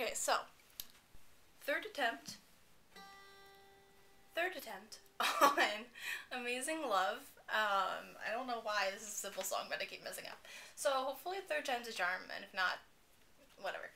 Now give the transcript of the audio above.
Okay, so third attempt. Third attempt on Amazing Love. Um, I don't know why this is a simple song, but I keep messing up. So hopefully third time's a charm, and if not, whatever.